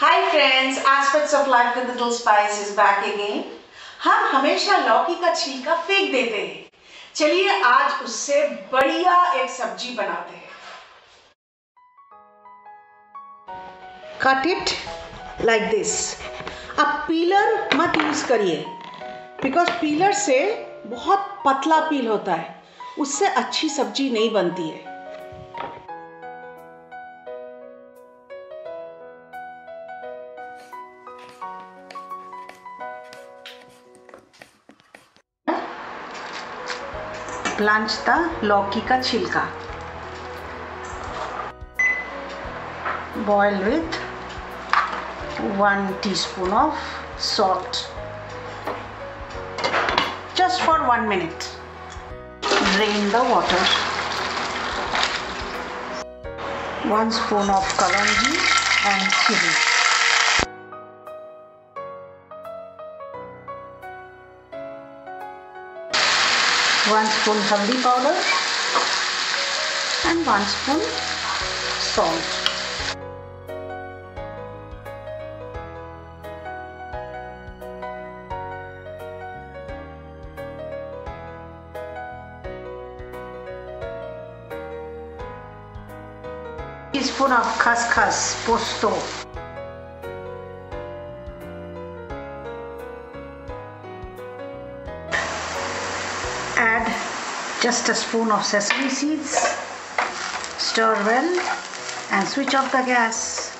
Hi friends, Aspects of Life with Little Spice is back again. हम हमेशा लौकी का छिलका फेंक देते हैं। चलिए आज उससे बढ़िया एक सब्ज़ी बनाते हैं। कट इट लाइक दिस अब पीलर मत यूज़ करिए। बिकॉज़ पीलर से बहुत पतला पील होता है। उससे अच्छी सब्ज़ी नहीं बनती है। प्लांच था लौकी का छिलका boil with one teaspoon of salt just for one minute drain the water one spoon of kalonji and chili One spoon haldi powder. And one spoon salt. Teaspoon of khaskhas posto add just a spoon of sesame seeds stir well and switch off the gas